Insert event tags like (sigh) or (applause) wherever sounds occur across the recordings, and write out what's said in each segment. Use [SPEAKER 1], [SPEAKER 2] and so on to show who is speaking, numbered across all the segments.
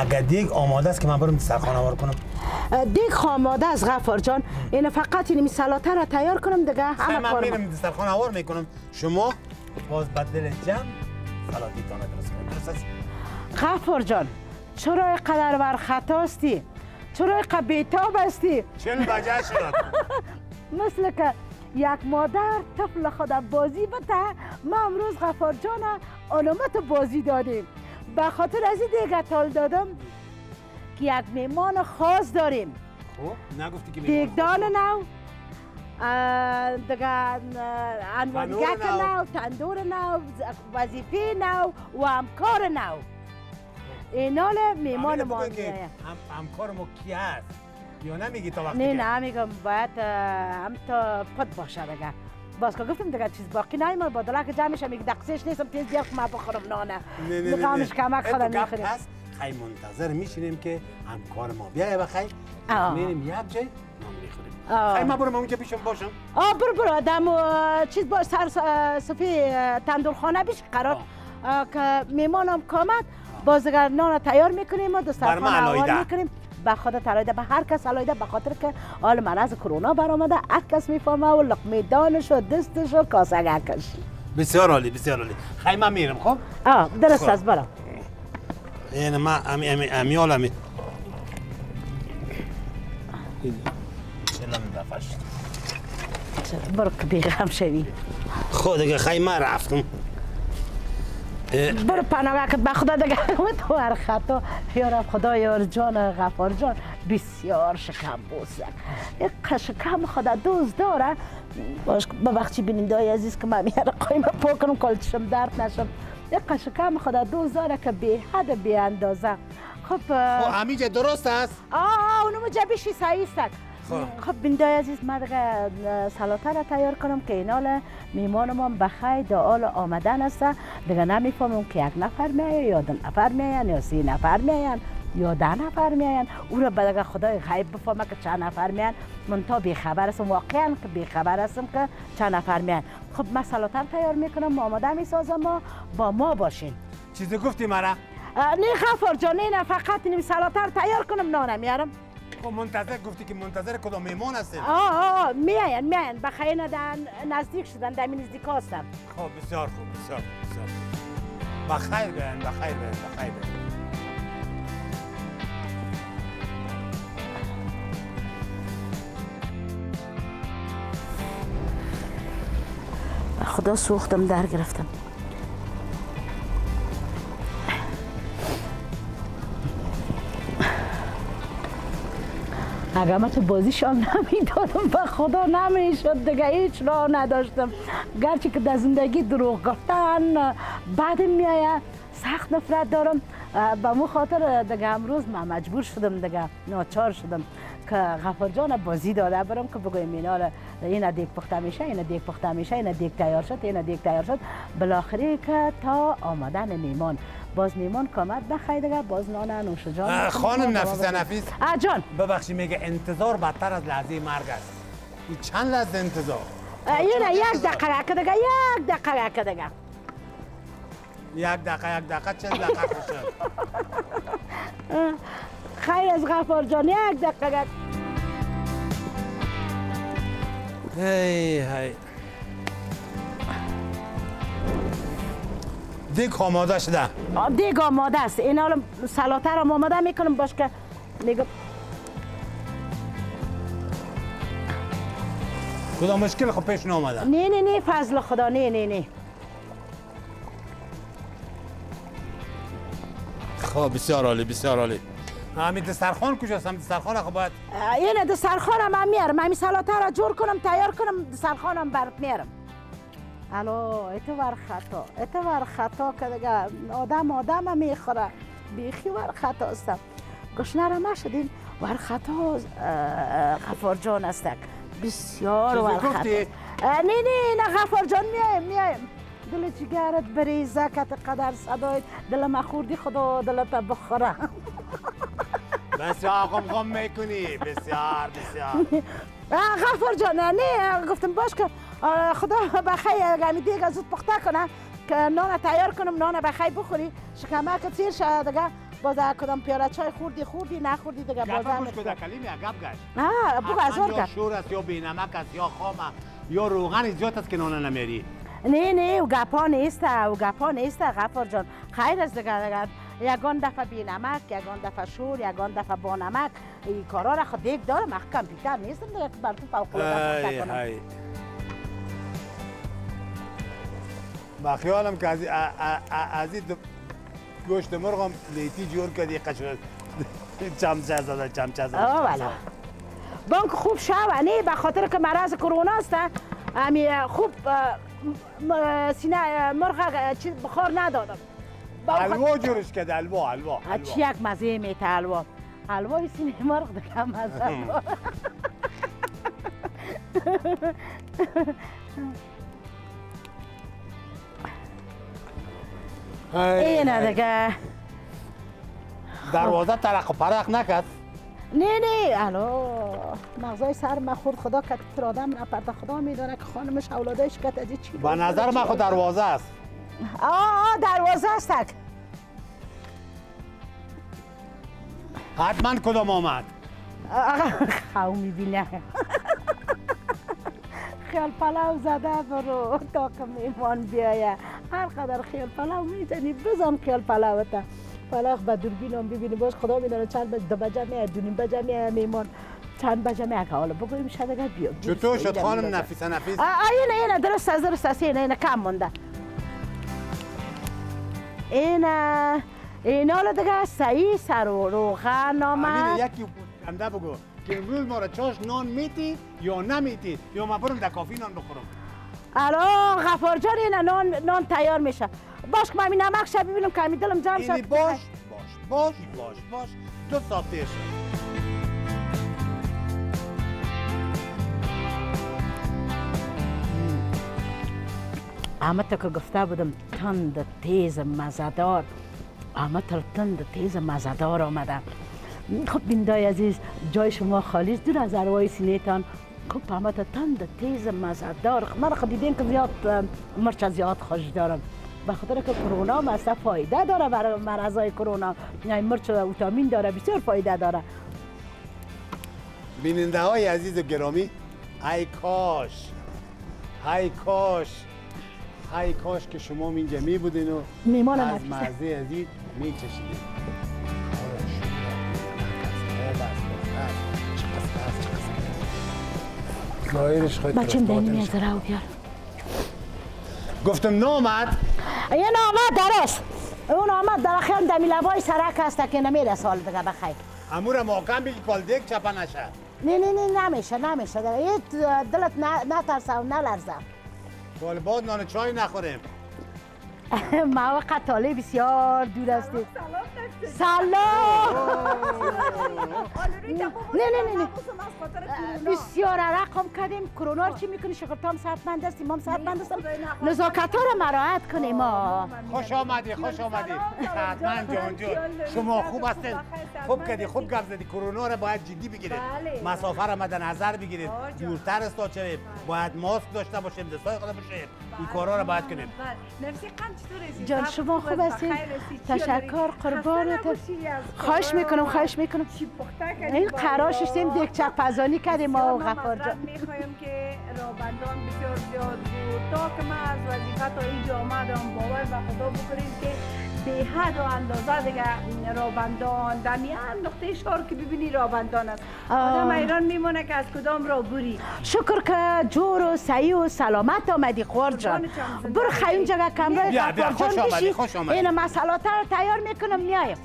[SPEAKER 1] اگر دیگ آماده است که من برم دسترخوان آوار کنم.
[SPEAKER 2] دیگ آماده از غفار جان. این فقط این سلاته را تیار کنم دیگه همه
[SPEAKER 1] من میرم دسترخوان آوار می‌کنم. شما باز بدل جمع سلاتیتان درست کنید. درست است؟
[SPEAKER 2] غفار جان چرا اینقدر بر خطاستی چرا اینقدر بیتاب هستی؟
[SPEAKER 1] چل بجه شد (laughs)
[SPEAKER 2] مثل که یک مادر طفل خود بازی بده. ما امروز غفار جان علامت بازی دادیم. به خاطر از این دیگه تال دادم که یک میمان خاص داریم.
[SPEAKER 1] خب نگفتی که
[SPEAKER 2] دیگدان نو اه، دیگه
[SPEAKER 1] تنور نو.
[SPEAKER 2] نو تندور نو وظیفه نو و همکار نو. اینال میمان ما
[SPEAKER 1] همکار ما کی هست؟ یا نمیگی تا وقتی
[SPEAKER 2] نه
[SPEAKER 1] که-
[SPEAKER 2] نه میگم باید هم تا پد باشه دیگه. باز که گفتم دیگه چیز باقی نمیمونه با دلک جمع میشه میگه دقیقش نیستم تیز بیار که من بخورم نانه.
[SPEAKER 1] نه نه نه.
[SPEAKER 2] کمک
[SPEAKER 1] اتو
[SPEAKER 2] خودم
[SPEAKER 1] گپ
[SPEAKER 2] می‌خوریم
[SPEAKER 1] هست. خی منتظر میشینیم که همکار ما بیایه بخیر. میریم یک جای نان می‌خوریم.
[SPEAKER 2] آه.
[SPEAKER 1] خی من برم اونجا پیشم باشم.
[SPEAKER 2] آه برو برو. دم چیز با سر صفی تندورخانه بیش قرار. که میمانم کامد. باز اگر نان تیار می‌کنیم و اوار
[SPEAKER 1] علایده.
[SPEAKER 2] می‌کنیم. به خود علایده به هر کس علایده به خاطر که حال مرض کرونا برآمده. هر کس می‌فهمه و لقمه دانش و دستش و کاسگکش
[SPEAKER 1] بسیار عالی بسیار عالی. خی من میرم خب؟
[SPEAKER 2] آه درست
[SPEAKER 1] خب.
[SPEAKER 2] است برو.
[SPEAKER 1] این ما امی امی امی امی.
[SPEAKER 2] برو که بیغم شوی.
[SPEAKER 1] خود دیگه خی من رفتم.
[SPEAKER 2] برو پناهگاه به خدا دیگه. (laughs) تو هر خطا. یارم خدا یار جان غفار جان. بسیار شکم یک شکم خدا دوست داره. باش ببخشی بیننده های عزیز که من میاره قایمه پا کنم کلچشم درد نشم. یک شکم خدا دوست داره که بی حد بی اندازه. خب
[SPEAKER 1] خب همیجه درست است؟
[SPEAKER 2] آه اونو جبیشی سعی است.
[SPEAKER 1] خب.
[SPEAKER 2] خب بینده عزیز من سلاته را تیار کنم که اینال میمان ما بخیر در حال آمدن است. دیگه نمی‌فهمم که یک نفر میایه یا دو نفر میاین یا سی نفر میاین یا ده نفر میاین او را به دیگه خدای غیب بفهمه که چند نفر میاین من تا بیخبر هستم واقعا که بیخبر هستم که چند نفر میاین خب من سلاته را تیار می‌کنم. آماده می‌سازم. و با ما باشین.
[SPEAKER 1] چیزی گفتی مرا؟
[SPEAKER 2] نه غفار جان نه فقط این سلاته را تیار کنم. نانم میارم
[SPEAKER 1] خب منتظر گفتی که منتظر کدام میمون هستیم
[SPEAKER 2] آه آه میاین میاین بخیر ندن نزدیک شدن در این نزدیک هستم.
[SPEAKER 1] خب بسیار خوب بسیار خوب بسیار خوب. بخیر بیاین بخیر بیاین بخیر بیاین
[SPEAKER 2] خدا سوختم در گرفتم. اگر من تو بازیشان نمی‌دادم به خدا نمی‌شد دیگه هیچ راه نداشتم. گرچه که در زندگی دروغ گفتن بعد میایه سخت نفرت دارم. به مو خاطر دیگه امروز من مجبور شدم دیگه ناچار شدم که غفار جان بازی داده برم که بگویم اینا را این دیگ پخته میشه این دیگ پخته میشه این دیگ تیار شد این دیگ تیار شد. بالاخره که تا آمدن میمان. باز میمان کامد بخیر دیگه باز نان نوش جان.
[SPEAKER 1] خانم نفیسه نفیس
[SPEAKER 2] آه جان.
[SPEAKER 1] ببخشید میگه انتظار بدتر از لحظه مرگ است. این چند لحظه انتظار؟
[SPEAKER 2] اینه یک دقیقه دیگه یک دقیقه دیگه
[SPEAKER 1] یک دقیقه یک دقیقه چند دقیقه خوشه (laughs)
[SPEAKER 2] خیر از غفار جان یک دقیقه.
[SPEAKER 1] هی هی. دیگ آماده شده.
[SPEAKER 2] دیگ آماده است. این حالا سلاته را آماده می‌کنم باش که نگاه.
[SPEAKER 1] کدام مشکل؟ خب پیش نامده
[SPEAKER 2] نه نه نه فضل خدا نه نه نه.
[SPEAKER 1] خب بسیار عالی بسیار عالی. همین دسترخوان کجاست؟ هم دسترخوان خب باید
[SPEAKER 2] اه، این دسترخوانم من میارم. همین سلاته را جور کنم تیار کنم دسترخوانم برات میارم. الو ات ور خطا ات ور خطا که دیگه آدم آدم می‌خوره. بیخی ور خطا استم گشنه را مشدین ور خطا غفار جان استک بسیار ور خطا. نه نه نه غفار جان میایم میایم. دل جگرت بریزه که قدر صدای. دل ما خوردی خدا دلت بخوره. (laughs)
[SPEAKER 1] بسیار آقام غم می‌کنی. بسیار بسیار. (laughs)
[SPEAKER 2] غفار جان نه گفتم باش که خدا (laughs) بخیر گمی دیگه زود پخته کنه. که نان تیار کنم نان بخیر بخوری. شکمه که سیر شد دیگه باز کدام پیاله چای خوردی خوردی نخوردی دیگه باز
[SPEAKER 1] گپ
[SPEAKER 2] هم
[SPEAKER 1] کلیم یا گپ گشت
[SPEAKER 2] آه بگو
[SPEAKER 1] یا
[SPEAKER 2] گپ.
[SPEAKER 1] شور است یا بینمک است یا خام است یا روغن زیاد است که نانه نمیری.
[SPEAKER 2] نه نه او گپا نیست او گپا نیست غفار جان. خیر است دیگه دیگه. یگان دفعه بی نمک یگان دفعه شور یگان دفعه با نمک این کارا را خود دیگ دارم اخ کامپیوتر نیستم دیگه بر تو فوق العاده
[SPEAKER 1] با خیالم که از از این گوشت مرغم لیتی جور کردی قشر (laughs) چمچه زده چمچه زده.
[SPEAKER 2] آه والا. بانک خوب شو نه به خاطر که مرض کرونا است امی خوب سینه مرغ چیز بخار ندادم.
[SPEAKER 1] حلوا جورش کرده حلوا حلوا
[SPEAKER 2] اه، چی یک مزه میته حلوا. حلوای سینه مرغ دیگه مزه (laughs) (laughs) اینه دیگه
[SPEAKER 1] دروازه ترق و پرق نکرد
[SPEAKER 2] نه نه الو مغزای سر من خود خدا که تر آدم نپرده خدا می‌دونه که خانمش اولادش کت از چی
[SPEAKER 1] به نظر من خود دروازه است
[SPEAKER 2] آه آه دروازه استک
[SPEAKER 1] حتما کدام آمد
[SPEAKER 2] خو می‌بینه خیال پلاو زده برو تا که میمان بیایه. هر قدر خیال پلاو می‌زنی بزن خیال پلاوتا پلاو به دوربین هم ببینی. باش خدا می‌دونه چند بجه دو بجه میه دونیم بجه میه میمان چند بجه میه که حالا بگویم شد اگر بیا
[SPEAKER 1] چطور شد؟ خانم نفیسه نفیس؟
[SPEAKER 2] آه آه، اینه اینه درست است درست است. اینه اینه کم مونده. اینه این حالا دیگه سعی سر و روغن آمد.
[SPEAKER 1] یکی بگو. که امروز ما را چاش نان میتی یا نمیتی یا ما برم در کافی نان بخورم
[SPEAKER 2] الو غفار جان اینه نان نان تیار میشه باش که من نمک شب ببینم که همین دلم جمع شد
[SPEAKER 1] باش باش باش باش باش دو ساعت شد
[SPEAKER 2] اما تا که گفته بودم تند تیز مزدار اما تا تند تیز مزدار آمده خب بیندای عزیز جای شما خالی دور از اروای سینهتان. خب تا تند تیز مزدار خب من خود دیدین که زیاد مرچ زیاد خوش دارم. به خاطر که کرونا مثلا فایده داره برای مرضای کرونا. یعنی مرچ ویتامین داره بسیار فایده داره.
[SPEAKER 1] بیننده های عزیز و گرامی ای کاش ای کاش ای کاش که شما اینجا می بودین و
[SPEAKER 2] میمان
[SPEAKER 1] از. مزه عزیز می چشیدین ظاهرش خود
[SPEAKER 2] بچه دنی میزره و بیار.
[SPEAKER 1] گفتم نامد.
[SPEAKER 2] یه نامه درست. اون آمد در خیال دمی لبای سرک هست که نمیره سال دیگه بخیر.
[SPEAKER 1] امور محکم بگی کالدک چپا نشه
[SPEAKER 2] نه نه نه نمیشه نمیشه. دیگه یه دلت نترسه و نلرزه
[SPEAKER 1] سال بعد نان چای نخوریم. (laughs)
[SPEAKER 2] موقع طالع بسیار دور هستی سلام. نه نه نه نه. بسیار رقم کردیم. کرونا رو چی می‌کنی؟ شکرتام صحتمند هستیم ما هم صحتمند هستم نزاکت ها رو مراعت کنیم ما
[SPEAKER 1] خوش آمدی خوش آمدی. حتما جان جان. شما خوب هستید خوب کردی خوب گپ زدی کرونا رو باید جدی بگیرید. مسافر رو مد نظر بگیرید دورتر است تا چه باید ماسک داشته باشیم دستای خود بشیم این کارا رو باید کنیم.
[SPEAKER 3] نفسی قند چطور
[SPEAKER 2] جان شما خوب هستید تشکر قربانت خواهش می‌کنم خواهش می‌کنم. این
[SPEAKER 3] با
[SPEAKER 2] قراش
[SPEAKER 3] اینا؟
[SPEAKER 2] شدیم دیگه چپ پزانی کردیم ما و غفار جان.
[SPEAKER 3] می‌خوایم که رابندان بسیار زیاد بود. تا که من از وظیفه تا اینجا آمدم باور به خدا بکنید که به حد و اندازه دیگه رابندان. در میان نقطه شار که ببینی رابندان است. آدم ایران میمونه که از کدام را بری.
[SPEAKER 2] شکر که جور و سعی و سلامت آمدی خور جان. برو خیلی جگه کمره
[SPEAKER 1] بیا، بیا،
[SPEAKER 2] غفار
[SPEAKER 1] خوش
[SPEAKER 2] جان
[SPEAKER 1] آمدی،. خوش آمدی.
[SPEAKER 2] این مسئلات رو تیار می‌کنم میایم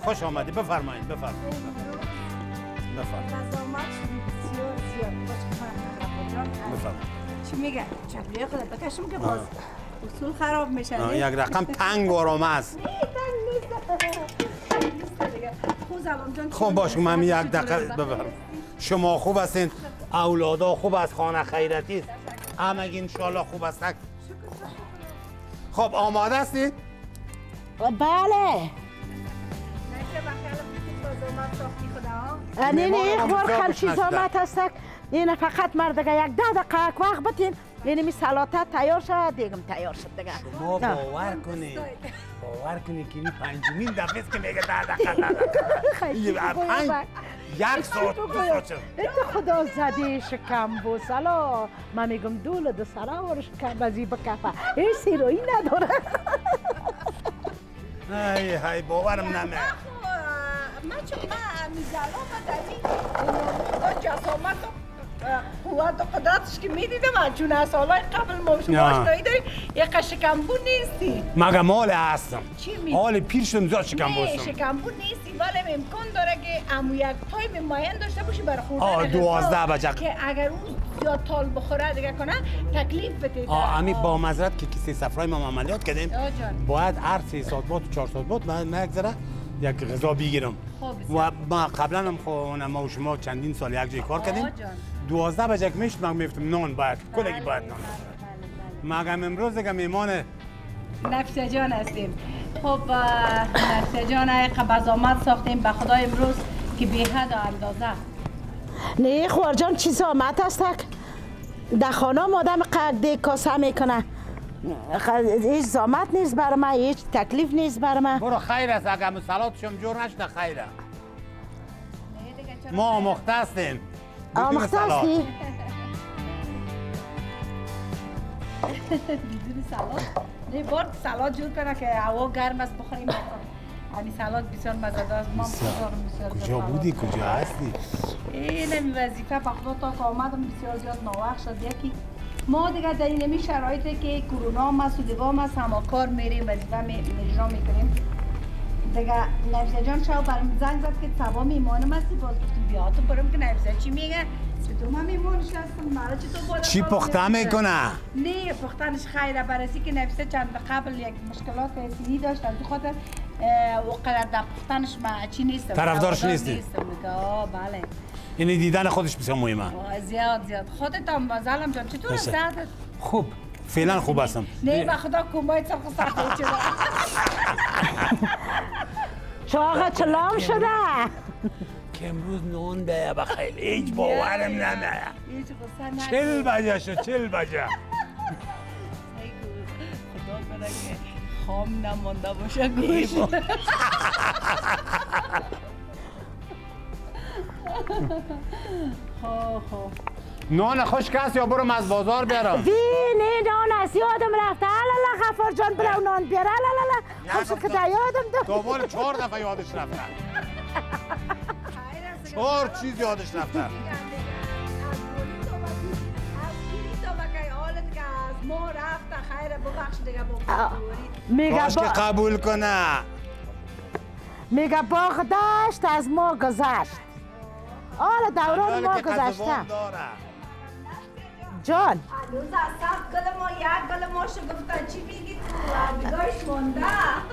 [SPEAKER 1] خوش آمدی بفرمایید بفرمایید. بفرمایید. بفرمایید.
[SPEAKER 3] چی میگه؟ چپلی خودت بکشم که باز. اصول خراب میشه نه؟
[SPEAKER 1] یک رقم تنگ و آرامه است (laughs)
[SPEAKER 3] نه،. خب
[SPEAKER 1] باش؟ من یک دقیقه
[SPEAKER 3] هستی؟
[SPEAKER 1] شما خوب هستین اولادا خوب است خانه خیرتی است همگی انشالله خوب است خب آماده هستید
[SPEAKER 2] بله
[SPEAKER 3] نه؟
[SPEAKER 2] نه نه یک
[SPEAKER 1] هم
[SPEAKER 2] بار
[SPEAKER 1] بسیار
[SPEAKER 2] خل
[SPEAKER 1] خوش
[SPEAKER 2] چیزا
[SPEAKER 1] نشده.
[SPEAKER 2] مت هستک این فقط مرد دیگه یک ده دقیقه وقت بتین یعنی می سلاته تیار شد دیگم تیار شد دیگه
[SPEAKER 1] شما باور کنید باور کنید که این پنجمین دفعه است که میگه ده دقیقه پنج یک ساعت دو ساعت شد
[SPEAKER 2] خدا زده شکم بو سلا من میگم دول دو سلا ور شکم بزی بکفه این سیروی نداره
[SPEAKER 1] ای های باورم نمه
[SPEAKER 3] من چون من میزلام در این جسامت قوت و قدرتش که می‌دیدم چون از سالهای قبل ما شما آشنایی داریم یک شکمبو نیستی.
[SPEAKER 1] مگه مال هستم.
[SPEAKER 3] چی می
[SPEAKER 1] حال پیر شدم زیاد شکمبو
[SPEAKER 3] نه
[SPEAKER 1] هستم
[SPEAKER 3] شکمبو نیستی. ولی امکان داره که امو یک تایم معین داشته باشی برای خوردن
[SPEAKER 1] آه دوازده بجه.
[SPEAKER 3] که اگر اون زیاد تال بخوره دیگه کنه تکلیف بده.
[SPEAKER 1] آه امی با مزرد که کسی سفرای ما عملیات کردیم. باید هر سه ساعت بعد و چهار ساعت بعد من یک یک غذا بگیرم.
[SPEAKER 3] خب،
[SPEAKER 1] و ما قبلا هم خب ما و شما چندین سال یک جای کار کردیم. دوازده بجه که میشت من میفتم نان باید. کلگی
[SPEAKER 3] بله،
[SPEAKER 1] باید نان.
[SPEAKER 3] بله،
[SPEAKER 1] مگم امروز دیگه میمان
[SPEAKER 3] بله. نفسه جان هستیم. خب نفسه جان قبض آمد ساختیم. به خدا امروز که بی حد و اندازه.
[SPEAKER 2] نه خوار جان چی زامت است؟ در خانه آدم قد کاسه می‌کنه. هیچ زامت نیست بر من هیچ تکلیف نیست بر من.
[SPEAKER 1] برو خیر است اگه مسلات شم جور نشده خیره. ما آمخته سلات.
[SPEAKER 2] هستی؟
[SPEAKER 3] بدون سلات نه بار سلات جور کنه که هوا گرم است بخوریم همین سلات بسیار مزه است ما بسیار بسیار
[SPEAKER 1] کجا. بودی کجا هستی
[SPEAKER 3] این وظیفه خدا تا که آمدم بسیار زیاد ناوقت شد یکی ما دیگه در این نمی شرایطی که کرونا هم است و دیگه هم است همه کار میریم وظیفه اجرا می‌کنیم دیگه نفسه جان شو برام زنگ زد که سبا میمانم هستی باز گفتم بیا تو برم که نفسه چی میگه تو من میمونش هستم مرا چی تو باید
[SPEAKER 1] چی پخته
[SPEAKER 3] می‌کنه؟ نه پختنش خیره برسی که نفسه چند قبل یک مشکلات سینی داشتم تو خاطر وقت در پختنش ما چی نیستم
[SPEAKER 1] طرفدارش
[SPEAKER 3] طرفدار
[SPEAKER 1] نیستی؟
[SPEAKER 3] نیستم بله
[SPEAKER 1] یعنی دیدن خودش بسیار مهمه
[SPEAKER 3] زیاد زیاد خودت هم زلم جان چطور. سعدت
[SPEAKER 1] خوب فعلا خوب هستم.
[SPEAKER 3] نه به خدا کمای سرخ سخت چرا
[SPEAKER 2] چاقا چلام شده؟
[SPEAKER 1] که امروز نان ده بخیل هیچ باورم نمه.
[SPEAKER 3] هیچ غصه نکن.
[SPEAKER 1] چل بجه شد چل بجه.
[SPEAKER 3] خام نمانده باشه گوش. (laughs) خب خب.
[SPEAKER 1] نان خشک است یا برم از بازار بیارم
[SPEAKER 2] وی نه نان از یادم رفته الالا غفار جان برو نان بیار الالا خوش که در یادم ده
[SPEAKER 1] تو بول چهار دفعه یادش
[SPEAKER 3] است.
[SPEAKER 1] چهار چیز یادش
[SPEAKER 3] از ما رفته خیره ببخش دیگه با
[SPEAKER 2] آه.
[SPEAKER 3] فوری.
[SPEAKER 2] میگه
[SPEAKER 1] کاش که
[SPEAKER 2] با...
[SPEAKER 1] قبول کنه
[SPEAKER 2] میگه باغ داشت از ما گذشت حالا دوران ما گذشته. جان.
[SPEAKER 3] هنوز از سخت گل ما یک گل ما چی میگی تو؟ بیگاش مونده.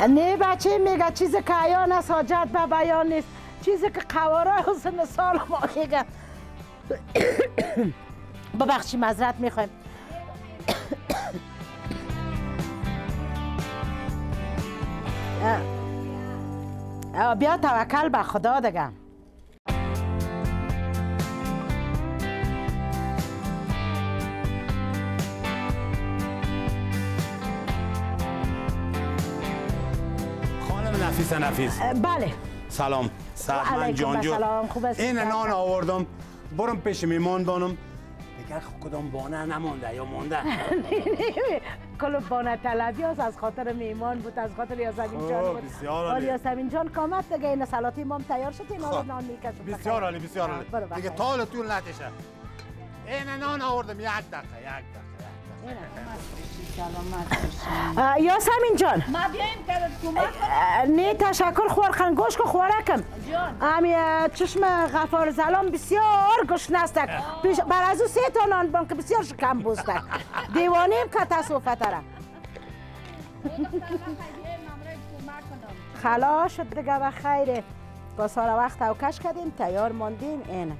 [SPEAKER 2] نه بچه میگه چیزی که است حاجت به بیان نیست. چیزی که قواره حسن سال ما میگه. ببخشی مذرت می‌خوایم. (coughs) بیا توکل به خدا دیگه.
[SPEAKER 1] خانم نفیس. نفیس
[SPEAKER 2] بله.
[SPEAKER 1] سلام. سلام جان جو؟ این نان آوردم. برم پیش میمان بانم. دیگر کدام بانه نمانده یا مانده؟ (laughs)
[SPEAKER 2] کل بانه طلبی هست. از خاطر میمان بود از خاطر یاسمین جان
[SPEAKER 1] خب،
[SPEAKER 2] بود.
[SPEAKER 1] بسیار عالی.
[SPEAKER 2] یاسمین جان کامت دیگه. این سلاتی مام تیار شد. این
[SPEAKER 1] خب.
[SPEAKER 2] نان می‌کشم
[SPEAKER 1] بسیار عالی بسیار عالی. دیگه. طول طول نتشه. این نان آوردم. یک دقیقه یک دقیقه
[SPEAKER 2] اه، یاسمین جان.
[SPEAKER 3] ما بیایم که کمک؟
[SPEAKER 2] نه تشکر خورخن گوش کو خوارکم.
[SPEAKER 3] جان.
[SPEAKER 2] امی چشم غفار زلام بسیار گشنه است پیش بر از او سه تا نان بان که بسیار شکم بوسته دیوانه که تصوفه تره خلا شد دیگه و خیره. با سال وقت اوکش کردیم تیار ماندیم این.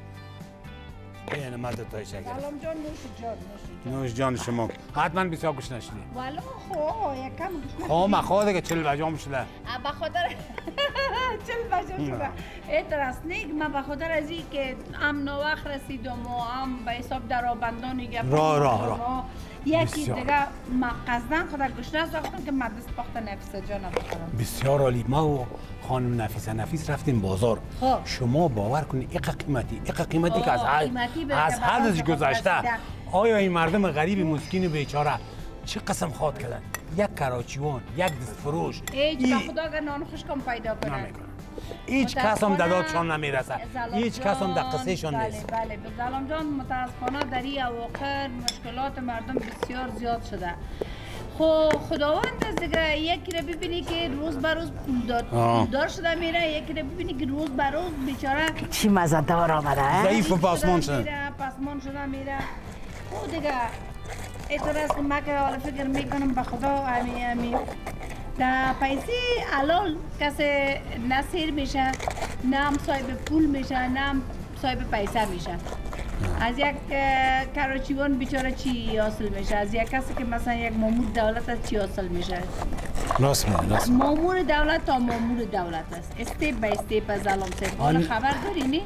[SPEAKER 1] این مرد تای شکر
[SPEAKER 3] سلام جان نوش جان نوش.
[SPEAKER 1] نوش جان شما. حتما بسیار گوش نشدی
[SPEAKER 3] والا خو یکم. گوش
[SPEAKER 1] خب مخواه دیگه چل بجام شده.
[SPEAKER 3] به خاطر (laughs) چل بجه شده. اعتراض نیک من به خاطر از این که هم نوخ رسیدم و هم به حساب در بندانی گپ
[SPEAKER 1] راه، راه، راه.
[SPEAKER 3] یکی دیگه ما قصدن خدا گشنه ساختم که من دست پخت نفیسه جان بخورم.
[SPEAKER 1] بسیار عالی. ما و خانم نفیسه نفیس رفتیم بازار.
[SPEAKER 3] خب.
[SPEAKER 1] شما باور کنید ایقا قیمتی ایقا قیمتی که از
[SPEAKER 3] به
[SPEAKER 1] از
[SPEAKER 3] خود
[SPEAKER 1] گذشته. آیا این مردم غریب مسکین و بیچاره چه قسم خواد کردن؟ یک کراچیوان یک دست فروش.
[SPEAKER 3] ایج
[SPEAKER 1] ای-
[SPEAKER 3] خدا اگر نان خوشکم پیدا کنن.
[SPEAKER 1] هیچ کس هم دادشان نمی‌رسه. هیچ کس هم در قصهشان
[SPEAKER 3] بله
[SPEAKER 1] نیست.
[SPEAKER 3] بله. به زلام جان متاسفانه در این اواخر مشکلات مردم بسیار زیاد شده. خب خداوند از دیگه یکی رو ببینی که روز به روز پولدار. پولدار شده میره. یکی رو ببینی که روز به روز بیچاره
[SPEAKER 2] چی مزه دار آمده
[SPEAKER 1] ضعیف و پاسمان
[SPEAKER 3] شده پاسمان شده میره. خب دیگه. اعتراض که من که حالا فکر می‌کنم به خدا امی امی در پیسی حلال کسی نصیر میشه نه هم صاحب پول میشه نه هم صاحب پیسه میشه. از یک کراچیوان بیچاره چی حاصل میشه؟ از یک کسی که مثلا یک مامور دولت است چی حاصل میشه؟
[SPEAKER 1] راست میگه راست.
[SPEAKER 3] مامور دولت تا مامور دولت است. استیپ بای استیپ از علام حالا
[SPEAKER 1] آن-
[SPEAKER 3] خبر داری نی؟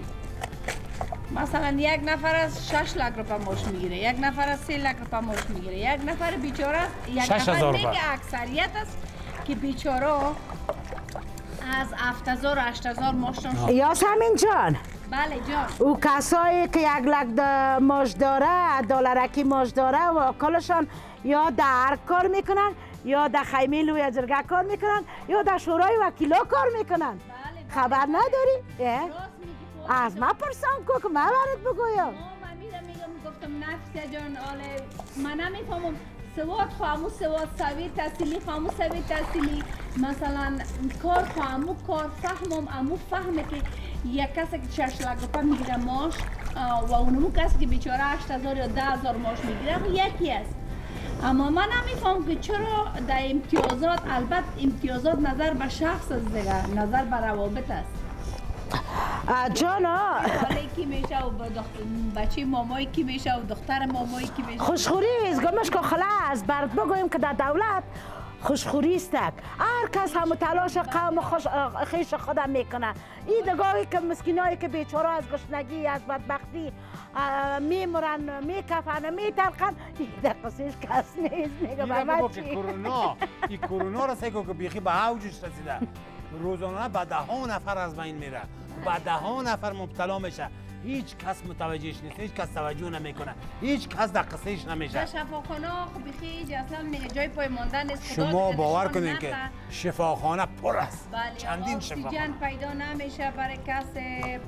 [SPEAKER 3] مثلا یک نفر از 6 لک روپه ماش می‌گیره یک نفر از 3 لک روپه ماش می‌گیره یک نفر بیچاره است یک نفر. که اکثریت است که بیچاره از 7000 و 8000 ماششان شد.
[SPEAKER 2] یاسمین جان
[SPEAKER 3] بله جان
[SPEAKER 2] او کسایی که یک لک د- ماش داره دلارکی ماش داره و کلشان یا در کار می‌کنن یا در خیمه لوی جرگه کار می‌کنن یا در شورای وکیلا کار می‌کنن
[SPEAKER 3] بله بله.
[SPEAKER 2] خبر نداری؟ از ما پرسان کو که من برات بگویم.
[SPEAKER 3] من میرم میگم گفتم نفسه جان آله. من نمی‌فهمم. سواد خامو سواد سوی تحصیلی خامو سوی تحصیلی مثلا کار خامو کار فهمم امو فهمه که یک کسی که شش لک می‌گیره ماش و اونمو کسی که بیچاره هشت هزار یا ده هزار ماش می‌گیره خب یکی است. اما من نمیفهم که چرا در امتیازات البته امتیازات نظر به شخص است دیگه نظر به روابط است.
[SPEAKER 2] جانا.
[SPEAKER 3] میشه و بچه مامایی کی میشه و دختر مامایی کی میشه.
[SPEAKER 2] خوشخوری است گمش که خلاص. برات بگویم که در دولت خوشخوری است. هر کس هم تلاش قوم خوش خیش خودم می‌کنه. این دگاهی که مسکینایی که بیچاره از گشنگی از بدبختی میمرن میکفن میترقن این در قصهش کس نیست میگه
[SPEAKER 1] که کرونا. این کرونا را سگو که بیخی به اوجش رسیده. (laughs) روزانه به ده ها نفر از بین میره. به ده ها نفر مبتلا میشه. هیچ کس متوجهش نیست هیچ کس توجه نمی‌کنه. هیچ کس در قصهش نمیشه.
[SPEAKER 3] شفاخانه خب بخی اینجا اصلا میگه جای پای ماندن نیست. خدا
[SPEAKER 1] شما باور کنید. که شفاخانه پر است.
[SPEAKER 3] بله
[SPEAKER 1] چندین شفاخانه.
[SPEAKER 3] پیدا نمیشه برای کسی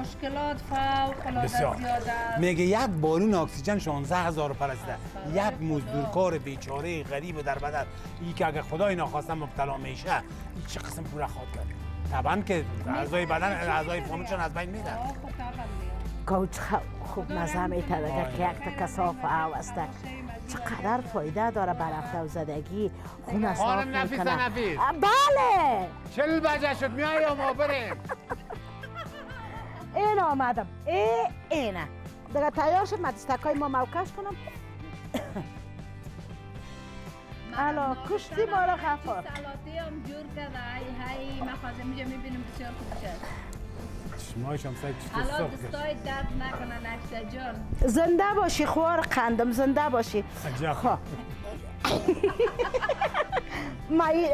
[SPEAKER 3] مشکلات فوق زیاد است.
[SPEAKER 1] میگه یک بالون اکسیژن 16 هزار پرسته. یک. مزدورکار بیچاره غریب در بدن این که اگه خدای ناخواسته مبتلا میشه این چه قسم پول خواهد کرد؟ طبعا که اعضای بدن اعضای فامیلشون از بین میره
[SPEAKER 3] آه، خب.
[SPEAKER 2] کوچ خوب مزه میتده که یک تا کساف اوسته چقدر فایده داره برافته و زدگی. خون می‌کنه.
[SPEAKER 1] نفیس.
[SPEAKER 2] اه، بله.
[SPEAKER 1] چل بجه شد. میای یا ما بریم.
[SPEAKER 2] این آمدم. ای اینه دیگه تیار شد من دستکای ما موکش کنم. الا کشتی ما را خفار
[SPEAKER 3] سلاطه هم جور کرده ای های مخازه میجا می‌بینم بسیار خوب شد.
[SPEAKER 1] شمایش هم سعی چطور
[SPEAKER 3] دستای درد نکنه نفسه جان.
[SPEAKER 2] زنده باشی خوار قندم زنده باشی.
[SPEAKER 1] عجب. (laughs)
[SPEAKER 2] مایی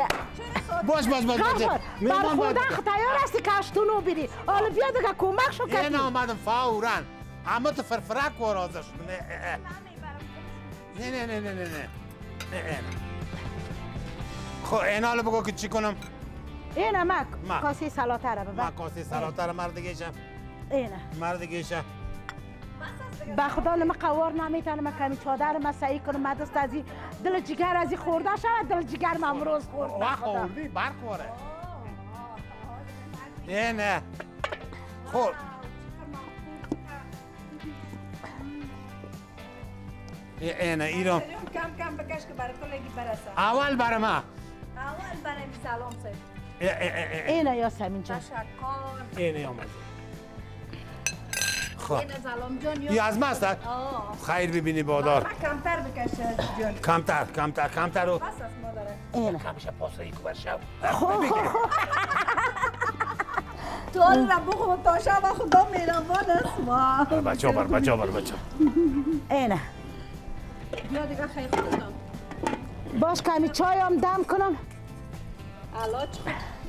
[SPEAKER 1] باش باش باش باش.
[SPEAKER 2] بر خدا تیار هستی که اشتونو بری. حالا بیا دکه کمک شو کردی.
[SPEAKER 1] این آمدن فورا. همه تو فرفرک و رازش نه نه نه. نه نه نه نه خب این حالا بگو که چی کنم.
[SPEAKER 2] اینه
[SPEAKER 1] ما
[SPEAKER 2] کاسی سلاته
[SPEAKER 1] را
[SPEAKER 2] ببر.
[SPEAKER 1] ما کاسی سلاته را مرد گیشم
[SPEAKER 2] اینه
[SPEAKER 1] مرد گیشم
[SPEAKER 2] به خدا نمه قوار نمی‌تونم کمی چادر ما سعی کنم مدست از این دل جگر از این خورده شود دل جگر من امروز خورد به
[SPEAKER 1] وقت
[SPEAKER 2] خدا.
[SPEAKER 1] آوردی برق واره نه نه. خب. اینه ایران.
[SPEAKER 3] کم کم بکش که برای کلگی برسه
[SPEAKER 1] اول برای ما.
[SPEAKER 3] اول برای سلام سه.
[SPEAKER 2] اینه یاسمین جان.
[SPEAKER 3] تشکر
[SPEAKER 1] اینه آمد خب
[SPEAKER 3] این
[SPEAKER 1] این
[SPEAKER 3] یا
[SPEAKER 1] از ماست خیر ببینی بادار.
[SPEAKER 3] کمتر بکش جان.
[SPEAKER 1] کمتر کمتر کمتر رو.
[SPEAKER 3] بس از مادره
[SPEAKER 2] اینه
[SPEAKER 1] همیشه پاسایی که بر شب. (laughs)
[SPEAKER 3] تو را بخور تا شب خدا مهربان است واه
[SPEAKER 1] بچه بر بچه بر بچه
[SPEAKER 2] اینه
[SPEAKER 3] بیا دیگه خیلی خودتان.
[SPEAKER 2] باش کمی چای هم دم کنم.
[SPEAKER 3] الا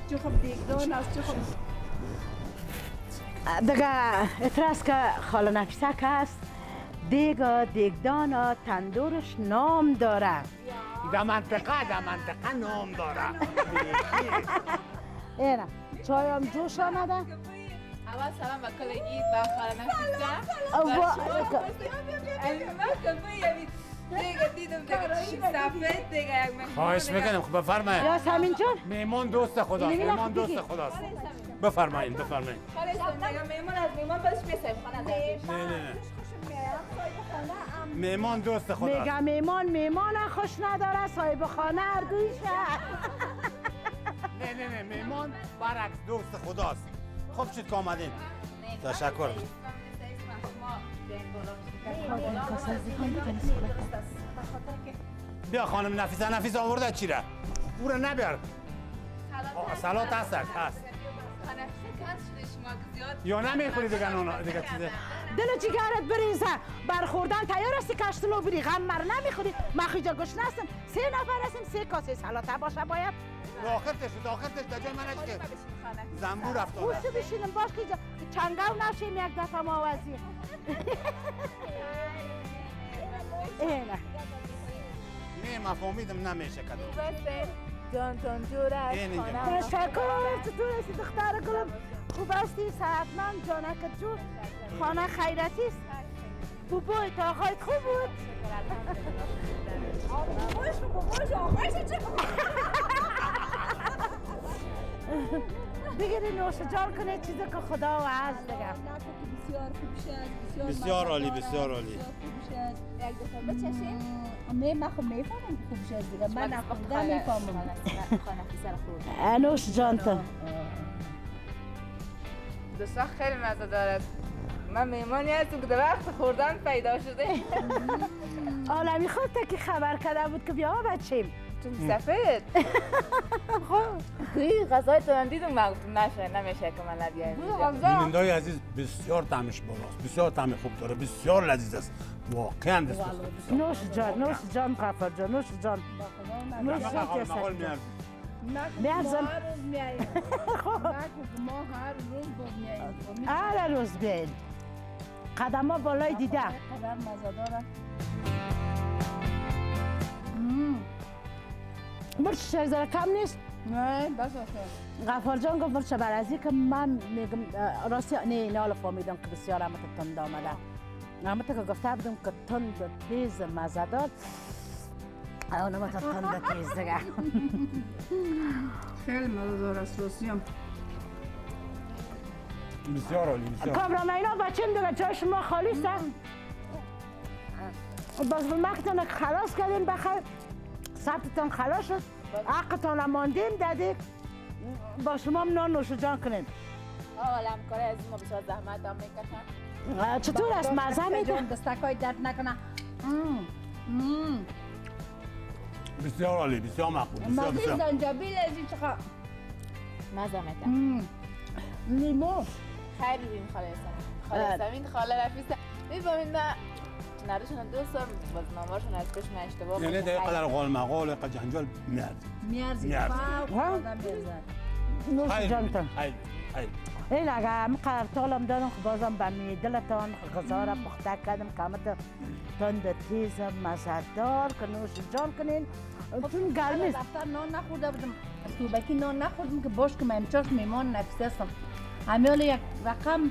[SPEAKER 3] چه خوب دیگدان از چه خوب
[SPEAKER 2] دیگه اتراس که خاله نفیسه که هست دیگا دیگدان تندورش نام داره.
[SPEAKER 1] در منطقه در منطقه نام داره. (laughs)
[SPEAKER 2] اینا چای هم جوش آمده؟
[SPEAKER 4] اول سلام به کلگی و خاله نفیسه
[SPEAKER 2] اوا-
[SPEAKER 4] دیگه دیدم دیگه چشم سفید دیگه یک مهمان
[SPEAKER 1] خواهش می‌کنم خب بفرمایید.
[SPEAKER 2] یاسمین جان
[SPEAKER 1] میمون دوست خداست
[SPEAKER 2] اینو
[SPEAKER 1] میمون. دوست خداست. بفرمایید بفرمایید
[SPEAKER 4] میمون از میمون
[SPEAKER 1] نه نه میمون دوست خداست
[SPEAKER 2] میگه میمان میمان خوش نداره صاحب خانه اردویشه.
[SPEAKER 1] نه نه نه میمون برعکس دوست خداست. خوب شد که آمدین؟ تشکر. بیا خانم نفیسه نفیسه آورده چی را؟ او را نبیار سلات هست هست. یا نمی‌خوری دیگه نونا دیگه چیزه.
[SPEAKER 2] دل جگرت بریزه. برخوردن تیار هستی کشتلو بری غم مر نمی‌خوری من خیجا گشنه هستم سه نفر هستیم سه کاسه سلاته باشه باید.
[SPEAKER 1] آخرتش آخرتش در جای منش که زنبور افتاده
[SPEAKER 2] بوسه بشینیم. باش که چنگو نشیم یک دفعه موازی (laughs) اینه
[SPEAKER 1] نه. مفهومیدم نمیشه کدو
[SPEAKER 4] جان تون جور از
[SPEAKER 1] این اینجا.
[SPEAKER 4] خانه
[SPEAKER 2] تشکر چطور هستی؟ دختر گلم؟ خوب هستی؟ صحتمند جانکت جور خانه خیرتی است؟ بوبوی تا آقایت خوب بود؟ بگیری نوش جان کنه چیزی که خدا و از دیگه
[SPEAKER 3] بسیار خوب شد
[SPEAKER 1] بسیار عالی بسیار عالی.
[SPEAKER 4] یک دفعه بچشیم
[SPEAKER 3] من خب می‌فهمم خوب شد دیگه. من نخوردم می‌فهمم
[SPEAKER 4] خانه فیسر خورد
[SPEAKER 2] نوش جان تو
[SPEAKER 4] دوستا خیلی مزه دارد. من میمانی هستم که در وقت خوردن پیدا شده.
[SPEAKER 2] عالمی خود تا که خبر کرده بود که بیا بچیم
[SPEAKER 4] چون سفید توی غذای تو دیدم من گفتم نشه نمیشه که من نبیایم
[SPEAKER 1] بینندای عزیز بسیار طعمش بالاست بسیار طعم خوب داره بسیار لذیذ است. واقعا دست
[SPEAKER 2] نوش جان نوش جان غفر جان نوش جان. نوش جان
[SPEAKER 1] مقال
[SPEAKER 2] که
[SPEAKER 1] مقال
[SPEAKER 2] سر-
[SPEAKER 1] میارم.
[SPEAKER 2] میارزم.
[SPEAKER 3] ما هر روز میاییم. (laughs) ما هر روز
[SPEAKER 2] هر بیاین قدم ها بالای دیده.
[SPEAKER 3] قدر مزه داره
[SPEAKER 2] مرچ شیرزاره کم نیست؟
[SPEAKER 3] نه بس آخه.
[SPEAKER 2] غفار جان گفت مرچ برازی که من میگم راستی نه حالا فهمیدم که بسیار همه تند آمده. همه که گفته بودم که تند تیز مزه دار. اون هم تند تیز دیگه
[SPEAKER 3] خیلی مزه داره است راستی هم
[SPEAKER 1] بسیار عالی بسیار.
[SPEAKER 2] کامراماینا بچه دیگه جای شما خالی است؟ باز به مقتون خلاص کردیم بخیر. سبتتان خلاص شد. حقتان هم ماندیم دادی. با شما هم نان نوش جان کنیم
[SPEAKER 4] آقا کاره از ما بسیار زحمت هم می‌کشن
[SPEAKER 2] اه، چطور است؟ مزه میده؟
[SPEAKER 3] جان دستکای درد نکنه.
[SPEAKER 1] بسیار عالی بسیار مقبول بسیار
[SPEAKER 3] مزه
[SPEAKER 1] بسیار.
[SPEAKER 3] زنجبیل از این چقدر
[SPEAKER 4] مزه میتن
[SPEAKER 2] لیمو.
[SPEAKER 4] خیلی بین خاله سمین خاله سمین خاله رفیسه. می‌فهمید من نداشتن دوست دارم باز نامارشون از پیش من اشتباه
[SPEAKER 1] یعنی. در قدر قول مقال قدر جنجال میاد
[SPEAKER 3] میارزی
[SPEAKER 1] میارزی.
[SPEAKER 3] فوق آدم میارزه
[SPEAKER 2] نوش
[SPEAKER 1] خیلی.
[SPEAKER 2] این اگر همه قرطالم دادم خب بازم به می دلتان غذا را پخته کردم تا تند تیز مزدار که نوش جان کنین چون گرمی است.
[SPEAKER 3] دفتر نان نخورده بودم توبکی نان نخوردم که باش که من امچاش میمان نفیسه هستم همه حالا یک رقم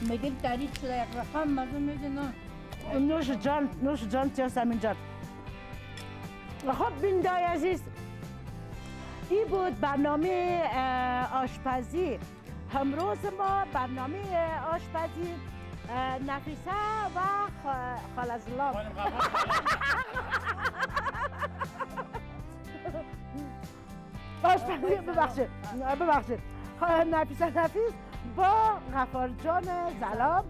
[SPEAKER 3] میگیم تعریف شده یک رقم مزه میده نه
[SPEAKER 2] نوش جان نوش جان تیاستم جان خب بیندای عزیز این بود برنامه آشپزی امروز ما برنامه آشپزی نفیسه و خالزلام (laughs) آشپزی ببخشید. ببخشید. نفیسه نفیس با غفار جان زلام.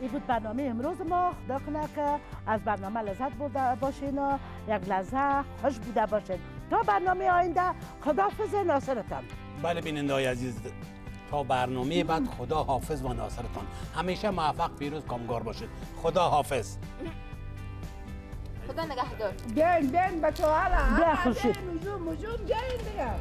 [SPEAKER 2] این بود برنامه امروز ما. خدا کنه که از برنامه لذت بوده باشین و یک لحظه خوش بوده باشین. تا برنامه آینده خداحافظ ناصرتان.
[SPEAKER 1] بله بینندای عزیز تا برنامه بعد خدا حافظ و ناصرتان. همیشه موفق پیروز کامگار باشید. خدا حافظ.
[SPEAKER 4] خدا نگهدار.
[SPEAKER 3] بیاین بیاین
[SPEAKER 2] بیا
[SPEAKER 3] خوشید موجود موجود بیاین دیگه